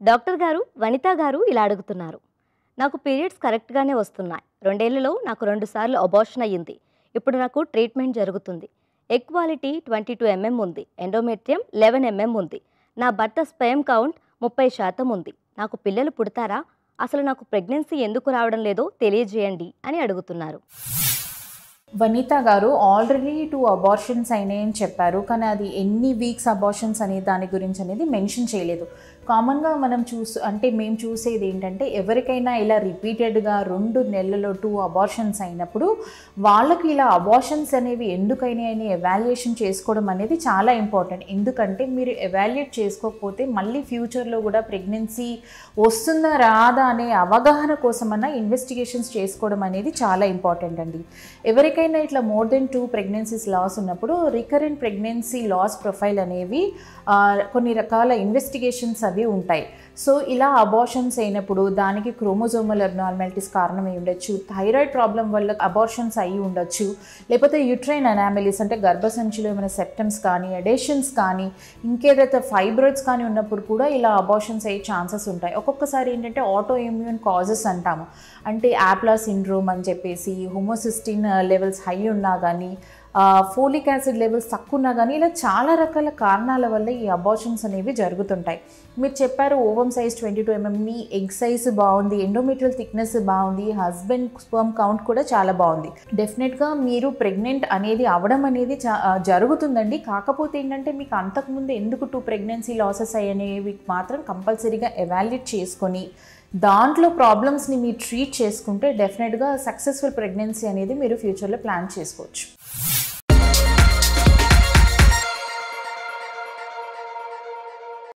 Doctor గారు వనిత గారు ఇలా అడుగుతున్నారు. నాకు పీరియడ్స్ కరెక్ట్గానే వస్తున్నాయి. రెండేళ్ళలో నాకు రెండుసార్లు అబార్షన్ అయ్యింది. ఇప్పుడు నాకు ట్రీట్మెంట్ జరుగుతుంది. Egg quality twenty two MM ఉంది. ఎండోమెట్రియం లెవెన్ ఎంఎం ఉంది. నా భర్త స్పెమ్ కౌంట్ ముప్పై శాతం ఉంది. నాకు పిల్లలు పుడతారా? అసలు నాకు ప్రెగ్నెన్సీ ఎందుకు రావడం లేదో తెలియజేయండి అని అడుగుతున్నారు. వనిత గారు ఆల్రెడీ టూ అబార్షన్స్ అయినాయని చెప్పారు. కానీ అది ఎన్ని వీక్స్ అబార్షన్స్ అనే దాని గురించి అనేది మెన్షన్ చేయలేదు. కామన్గా మనం చూసు అంటే మేము చూసేది ఏంటంటే ఎవరికైనా ఇలా రిపీటెడ్గా రెండు నెలల్లో టూ అబార్షన్స్ అయినప్పుడు వాళ్ళకి ఇలా అబార్షన్స్ అనేవి ఎందుకైనాయి అని ఎవాల్యుయేషన్ చేసుకోవడం అనేది చాలా ఇంపార్టెంట్. ఎందుకంటే మీరు ఎవాల్యుయేట్ చేసుకోకపోతే మళ్ళీ ఫ్యూచర్లో కూడా ప్రెగ్నెన్సీ వస్తుందా రాదా అనే అవగాహన కోసమన్నా ఇన్వెస్టిగేషన్స్ చేసుకోవడం అనేది చాలా ఇంపార్టెంట్ అండి. ఎవరికైనా ఇట్లా more than two pregnancies loss ఉన్నప్పుడు రికరెంట్ ప్రెగ్నెన్సీ లాస్ ప్రొఫైల్ అనేవి కొన్ని రకాల ఇన్వెస్టిగేషన్స్ అవి ఉంటాయి. సో ఇలా అబార్షన్స్ అయినప్పుడు దానికి క్రోమోజోమల్ అబ్నార్మాలిటీస్ కారణం అయి ఉండొచ్చు థైరాయిడ్ ప్రాబ్లం వల్ల అబార్షన్స్ అయి ఉండొచ్చు లేకపోతే యుట్రైన్ అనామిలీస్ అంటే గర్భసంచిలో ఏమైనా సెప్టమ్స్ కానీ ఎడేషన్స్ కానీ ఇంకేదైతే ఫైబ్రాయిడ్స్ కానీ ఉన్నప్పుడు కూడా ఇలా అబార్షన్స్ అయ్యే ఛాన్సెస్ ఉంటాయి. ఒక్కొక్కసారి ఏంటంటే ఆటో ఇమ్యూన్ కాజెస్ అంటాము. అంటే యాప్లా సిండ్రోమ్ అని చెప్పేసి హోమోసిస్టిన్ లెవెల్స్ హై ఉన్నా కానీ ఫోలిక్ యాసిడ్ లెవెల్స్ తక్కువ ఉన్నా కానీ ఇలా చాలా రకాల కారణాల వల్ల ఈ అబార్షన్స్ అనేవి జరుగుతుంటాయి. మీరు చెప్పారు ovum size twenty two mm, mm మీ ఎగ్ సైజ్ బాగుంది ఎండోమెట్రియల్ థిక్నెస్ బాగుంది హస్బెండ్ స్పర్మ్ కౌంట్ కూడా చాలా బాగుంది. డెఫినెట్గా మీరు ప్రెగ్నెంట్ అనేది అవడం అనేది చా- జరుగుతుందండి. కాకపోతే ఏంటంటే మీకు అంతకుముందు ఎందుకు టూ ప్రెగ్నెన్సీ లాసెస్ అయ్యనేవి మాత్రం కంపల్సరీగా ఎవాల్యుయేట్ చేసుకొని దాంట్లో ప్రాబ్లమ్స్ని మీరు ట్రీట్ చేసుకుంటే డెఫినెట్గా సక్సెస్ఫుల్ ప్రెగ్నెన్సీ అనేది మీరు ఫ్యూచర్లో ప్లాన్ చేసుకోవచ్చు.